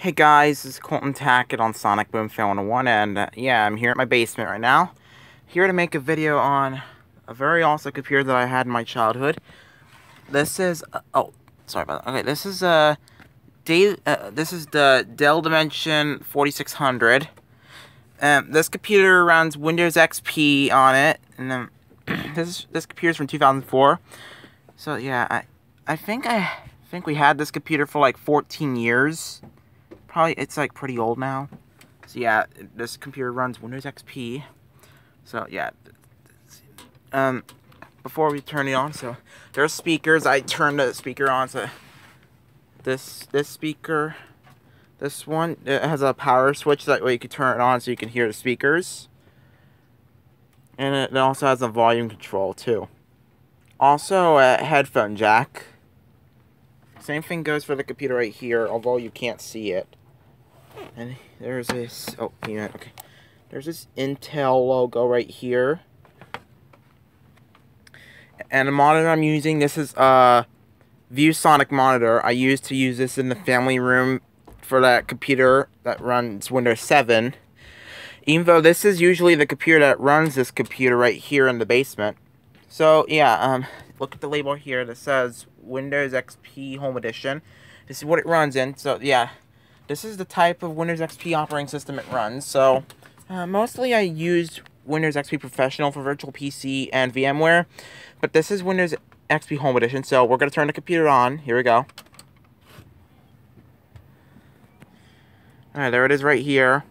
Hey guys, this is Colton Tackett on Sonic Boom Fan 101, and uh, yeah, I'm here at my basement right now. Here to make a video on a very awesome computer that I had in my childhood. This is, uh, oh, sorry about that. Okay, this is, uh, Day, uh, this is the Dell Dimension 4600. Um, this computer runs Windows XP on it, and then this this computer's from 2004. So yeah, I I think I think we had this computer for like 14 years. Probably it's like pretty old now. So yeah, this computer runs Windows XP. So yeah, um, before we turn it on, so there's speakers. I turned the speaker on. So this this speaker, this one, it has a power switch. That way you can turn it on so you can hear the speakers. And it also has a volume control too. Also a headphone jack. Same thing goes for the computer right here, although you can't see it. And there's this, oh, yeah, okay. There's this Intel logo right here. And the monitor I'm using, this is a ViewSonic monitor. I used to use this in the family room for that computer that runs Windows 7. Even though this is usually the computer that runs this computer right here in the basement. So, yeah, um, look at the label here that says Windows XP Home Edition. This is what it runs in. So, yeah, this is the type of Windows XP operating system it runs. So, uh, mostly I used Windows XP Professional for Virtual PC and VMware. But this is Windows XP Home Edition. So, we're going to turn the computer on. Here we go. Alright, there it is right here.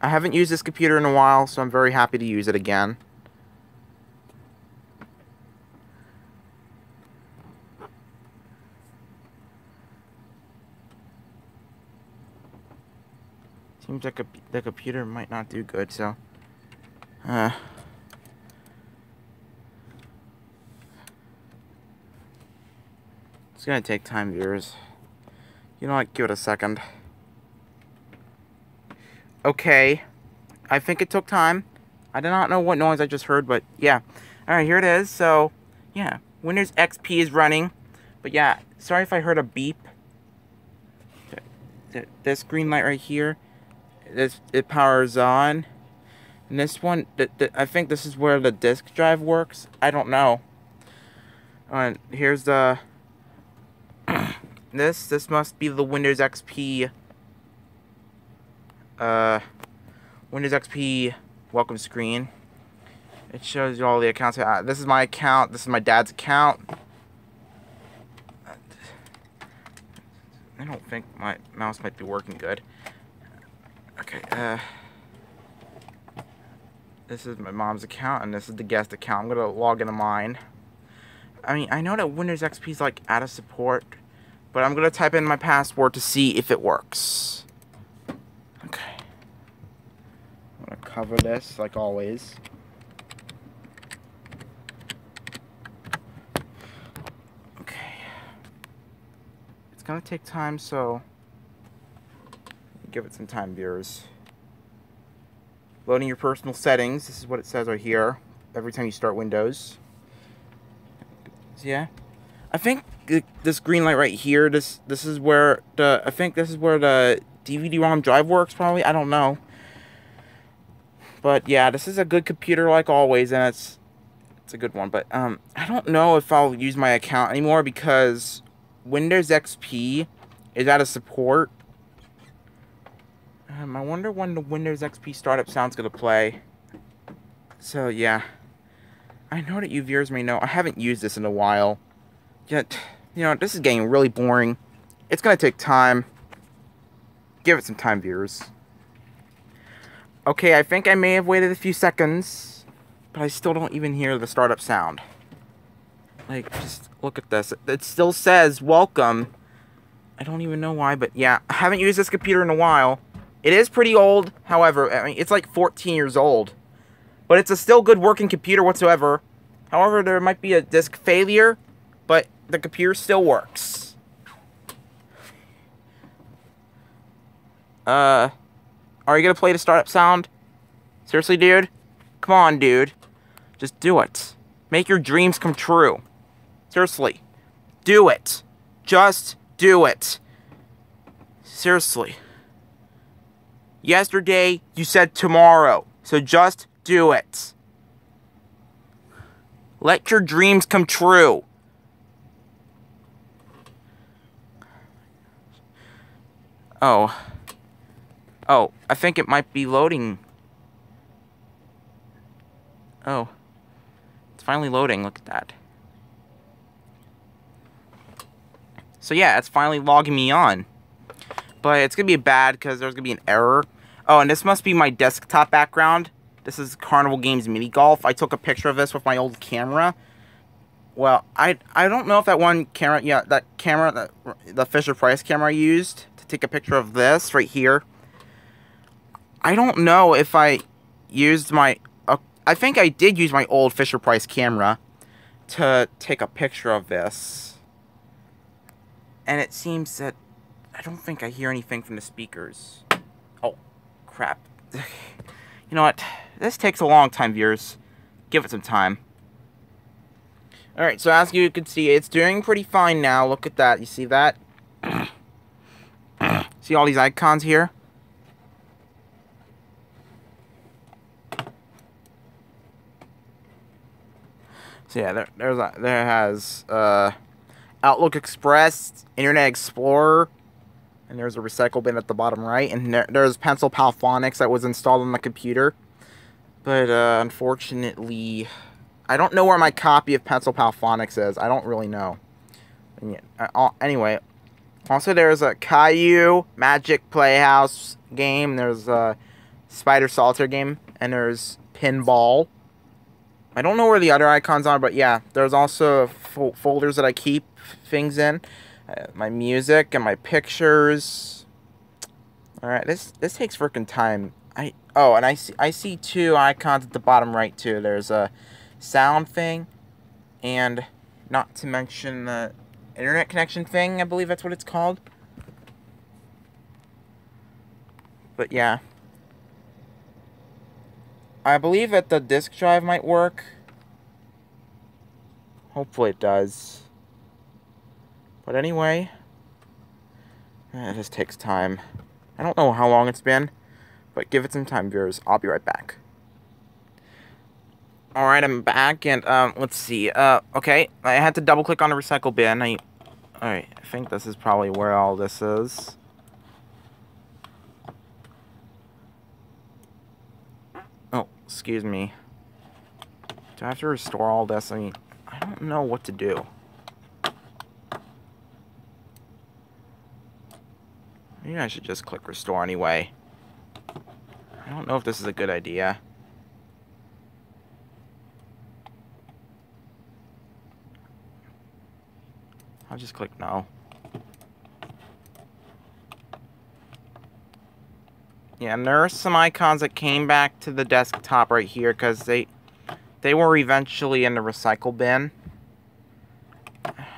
I haven't used this computer in a while, so I'm very happy to use it again. Seems like a, the computer might not do good, so... Uh... It's gonna take time, viewers. You know what? Give it a second. Okay. I think it took time. I do not know what noise I just heard, but yeah. Alright, here it is. So, yeah. Windows XP is running. But yeah, sorry if I heard a beep. This green light right here this it powers on. And this one, the, the, I think this is where the disk drive works. I don't know. And here's the this this must be the Windows XP uh Windows XP welcome screen. It shows you all the accounts. Uh, this is my account. This is my dad's account. I don't think my mouse might be working good. Okay, uh... This is my mom's account, and this is the guest account. I'm gonna log into mine. I mean, I know that Windows XP is, like, out of support, but I'm gonna type in my password to see if it works. Okay. I'm gonna cover this, like always. Okay. It's gonna take time, so give it some time, viewers. Loading your personal settings. This is what it says right here. Every time you start Windows. Yeah. I think this green light right here, this this is where the I think this is where the DVD-ROM drive works probably. I don't know. But yeah, this is a good computer like always and it's it's a good one, but um I don't know if I'll use my account anymore because Windows XP is out of support um, I wonder when the Windows XP startup sound's gonna play. So, yeah. I know that you viewers may know, I haven't used this in a while. Yet, you know, this is getting really boring. It's gonna take time. Give it some time, viewers. Okay, I think I may have waited a few seconds, but I still don't even hear the startup sound. Like, just look at this. It still says, welcome. I don't even know why, but yeah, I haven't used this computer in a while. It is pretty old, however, I mean, it's like 14 years old. But it's a still good working computer whatsoever. However, there might be a disk failure, but the computer still works. Uh, are you gonna play the startup sound? Seriously, dude? Come on, dude. Just do it. Make your dreams come true. Seriously. Do it. Just do it. Seriously. Yesterday, you said tomorrow. So just do it. Let your dreams come true. Oh. Oh, I think it might be loading. Oh. It's finally loading. Look at that. So yeah, it's finally logging me on. But it's to be bad because there's to be an error. Oh, and this must be my desktop background. This is Carnival Games Mini Golf. I took a picture of this with my old camera. Well, I I don't know if that one camera, yeah, that camera, the, Fisher Price camera I used to take a picture of this right here. I don't know if I used my, uh, I think I did use my old Fisher Price camera to take a picture of this. And it seems that I don't think I hear anything from the speakers. Crap. you know what? This takes a long time, viewers. Give it some time. Alright, so as you can see, it's doing pretty fine now. Look at that. You see that? see all these icons here? So yeah, there, there's a, there has uh, Outlook Express, Internet Explorer, and there's a recycle bin at the bottom right, and there, there's Pencil Pal Phonics that was installed on the computer. But uh, unfortunately, I don't know where my copy of Pencil Pal Phonics is. I don't really know. Yeah, uh, anyway, also there's a Caillou Magic Playhouse game. There's a Spider Solitaire game, and there's Pinball. I don't know where the other icons are, but yeah, there's also fo folders that I keep things in. Uh, my music and my pictures. All right, this this takes freaking time. I oh, and I see I see two icons at the bottom right too. There's a sound thing, and not to mention the internet connection thing. I believe that's what it's called. But yeah. I believe that the disk drive might work. Hopefully it does. But anyway, it just takes time. I don't know how long it's been, but give it some time, viewers. I'll be right back. Alright, I'm back, and, um, let's see. Uh, okay, I had to double-click on the recycle bin. I, alright, I think this is probably where all this is. Oh, excuse me. Do I have to restore all this? I mean, I don't know what to do. Maybe I should just click restore anyway. I don't know if this is a good idea. I'll just click no. Yeah, and there are some icons that came back to the desktop right here because they they were eventually in the recycle bin.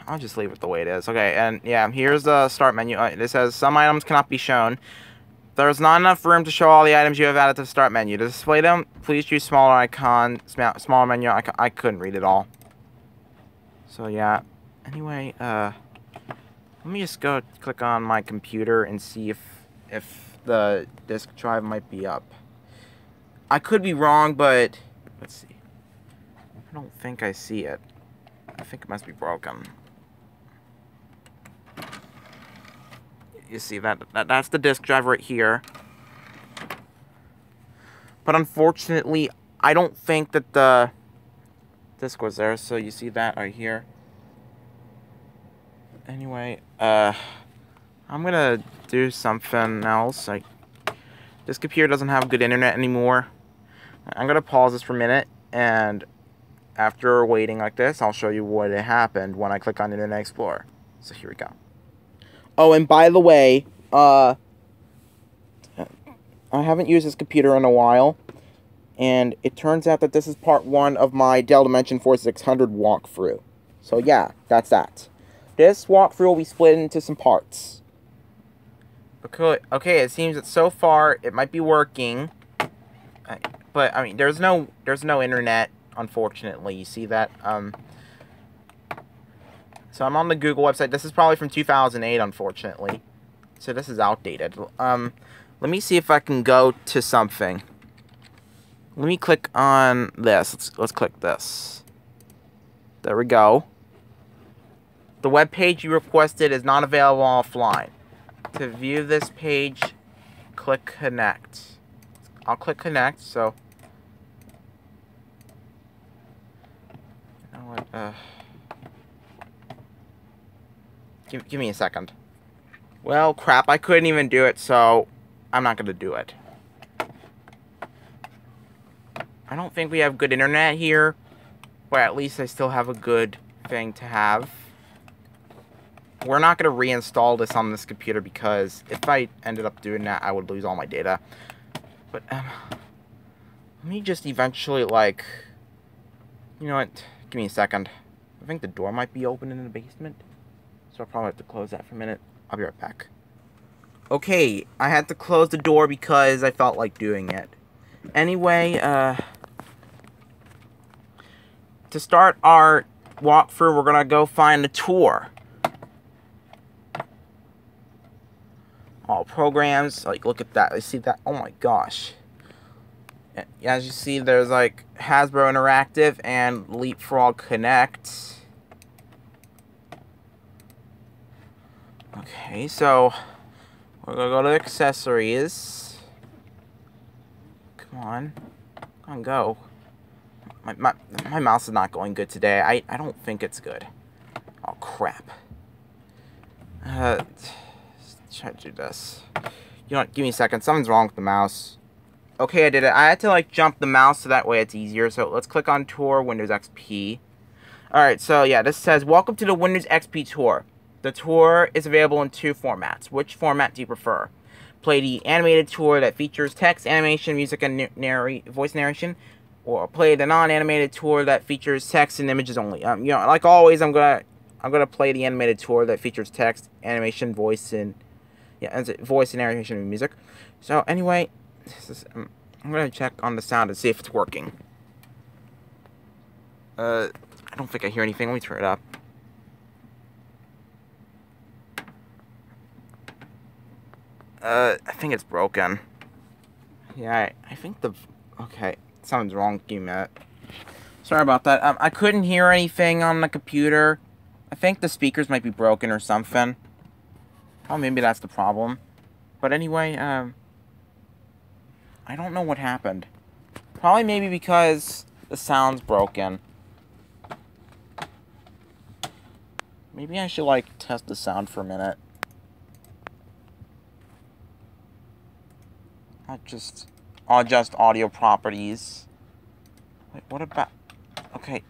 I'll just leave it the way it is. Okay, and yeah, here's the start menu. Uh, it says some items cannot be shown. There's not enough room to show all the items you have added to the start menu. To display them, please choose smaller icon, smaller menu. I, I couldn't read it all. So yeah. Anyway, uh, let me just go click on my computer and see if if the disk drive might be up. I could be wrong, but let's see. I don't think I see it. I think it must be broken. You see that, that that's the disk drive right here. But unfortunately, I don't think that the disk was there. So you see that right here. Anyway, uh, I'm gonna do something else. Like, this computer doesn't have good internet anymore. I'm gonna pause this for a minute, and after waiting like this, I'll show you what happened when I click on Internet Explorer. So here we go. Oh, and by the way, uh, I haven't used this computer in a while, and it turns out that this is part one of my Dell Dimension 4600 walkthrough. So yeah, that's that. This walkthrough will be split into some parts. Okay, okay, it seems that so far it might be working, but I mean, there's no there's no internet, unfortunately. You see that? Um, so I'm on the Google website. This is probably from 2008, unfortunately. So this is outdated. Um, let me see if I can go to something. Let me click on this. Let's, let's click this. There we go. The web page you requested is not available offline. To view this page, click connect. I'll click connect, so... You know what, uh... Give, give me a second. Well, crap, I couldn't even do it, so I'm not going to do it. I don't think we have good internet here, but at least I still have a good thing to have. We're not going to reinstall this on this computer because if I ended up doing that, I would lose all my data. But, um, let me just eventually, like, you know what, give me a second. I think the door might be open in the basement. So I'll probably have to close that for a minute. I'll be right back. Okay, I had to close the door because I felt like doing it. Anyway, uh... To start our walkthrough, we're gonna go find a tour. All programs, like, look at that. I see that. Oh my gosh. As you see, there's, like, Hasbro Interactive and Leapfrog Connect. Okay, so we're gonna go to accessories. Come on. Come on, go. My, my, my mouse is not going good today. I, I don't think it's good. Oh, crap. Uh, try to do this. You know give me a second. Something's wrong with the mouse. Okay, I did it. I had to, like, jump the mouse so that way it's easier. So let's click on Tour, Windows XP. Alright, so yeah, this says, Welcome to the Windows XP Tour. The tour is available in two formats. Which format do you prefer? Play the animated tour that features text, animation, music, and narr voice narration, or play the non-animated tour that features text and images only. Um, you know, like always, I'm gonna I'm gonna play the animated tour that features text, animation, voice, and yeah, voice and and music. So anyway, is, um, I'm gonna check on the sound and see if it's working. Uh, I don't think I hear anything. Let me turn it up. Uh, I think it's broken. Yeah, I, I think the... Okay, something's wrong. Minute. Sorry about that. Um, I couldn't hear anything on the computer. I think the speakers might be broken or something. Oh, maybe that's the problem. But anyway, um... I don't know what happened. Probably maybe because the sound's broken. Maybe I should, like, test the sound for a minute. Not just adjust audio properties. Wait, what about... Okay.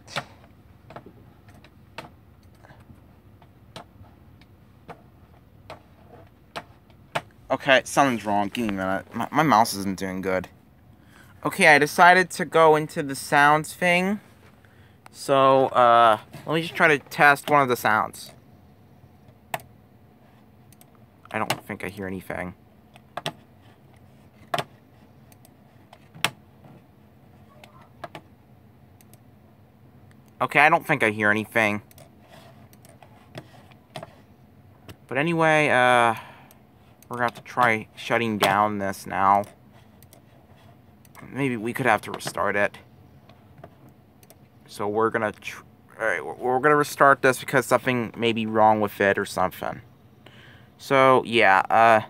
Okay, something's wrong. Give me a minute. My, my mouse isn't doing good. Okay, I decided to go into the sounds thing. So, uh, let me just try to test one of the sounds. I don't think I hear anything. Okay, I don't think I hear anything. But anyway, uh, we're gonna have to try shutting down this now. Maybe we could have to restart it. So we're gonna, alright, we're gonna restart this because something may be wrong with it or something. So, yeah, uh,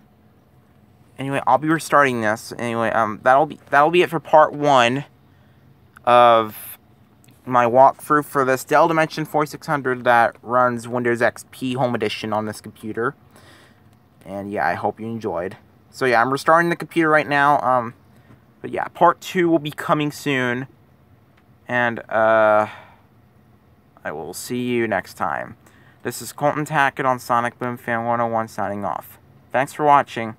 anyway, I'll be restarting this. Anyway, um, that'll be, that'll be it for part one of my walkthrough for this Dell Dimension 4600 that runs Windows XP Home Edition on this computer. And yeah, I hope you enjoyed. So yeah, I'm restarting the computer right now. Um, but yeah, part two will be coming soon. And uh, I will see you next time. This is Colton Tackett on Sonic Boom Fan 101 signing off. Thanks for watching.